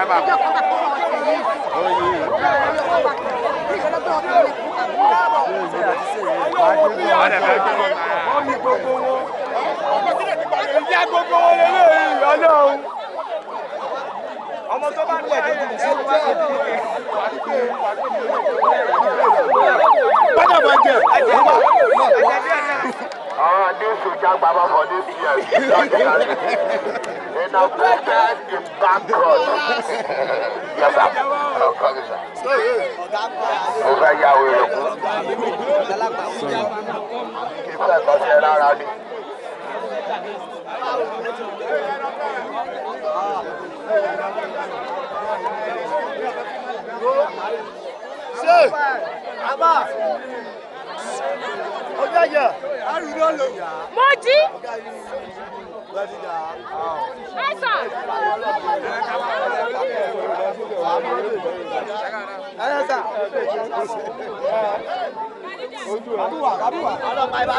Ìyá gbogbo wọn lè lè ọlọ́run. Ọmọ tó bá ń lẹ̀ tó kù sí ọmọ tó bá ń lẹ̀. Bọ́dà máa jẹ. Àwọn adé sojá gbàgbọ́ for this year. Ìnáwó kẹ́kẹ́. I'm Mo fẹ́ ya wo kú. Kí fẹ́ kọ́ sí ẹ lára ni. Ṣé àbá ọjọ́ yẹ? Mo jí ẹsà ojú ẹ àbúwà àbúwà ọlọ́pàá ibà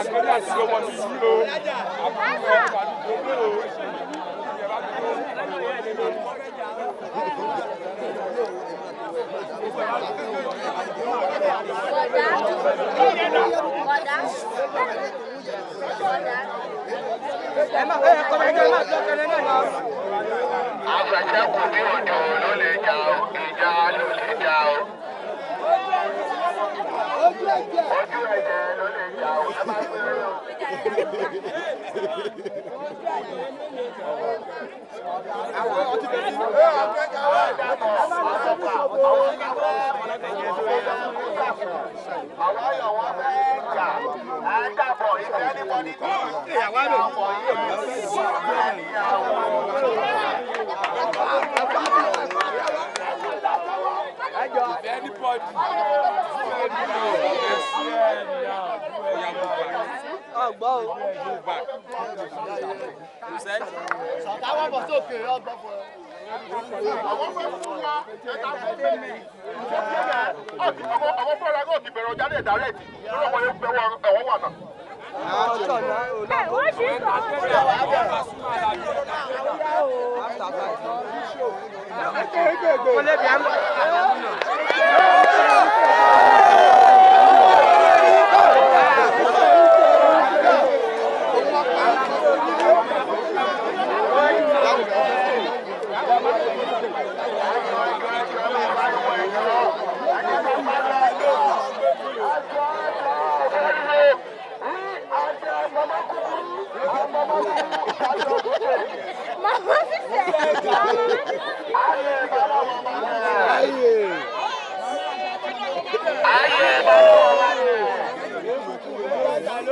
àkọ́jà kò ní ọ̀dọ̀ ló lè jà ó, ìjà ló lè jà ó ojú ẹ̀jẹ̀. ojú ẹ̀jẹ̀ ló jà ó ẹ máa gbé rẹ o. àwọn ọtí bẹ̀rẹ̀ sí ẹ ọ̀kẹ́ ká wà dàpọ̀ àtọ̀pà àwọn ìyàwó ẹ̀jẹ̀ tó yẹ kó dàpọ̀ àwọn ìyàwó bẹ́ẹ̀ jà á dàpọ̀ ìfẹ́ nípa ní kí ìyàwó yìí ò ní sí ìyàwó. anybody. Ọgbọ́n o. Sọ̀tàwọ̀ bọ̀ sókè ọgbọ́n fún ẹ. Àwọn fẹ́ fún wa ẹ̀ka fún mi. Àwọn fẹ́ ra gọ́ọ̀kì bẹ̀rẹ̀ ọjà ní ẹ̀dá rẹ̀ tì. Lọ́wọ́ yóò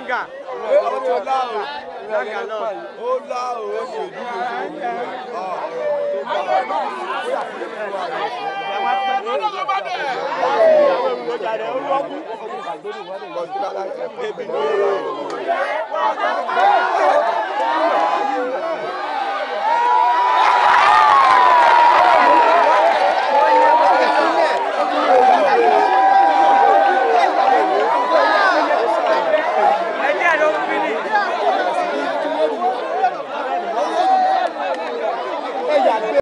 langa. ó lá o langa náà ó lá o ó sì ojú lójú ọ̀rọ̀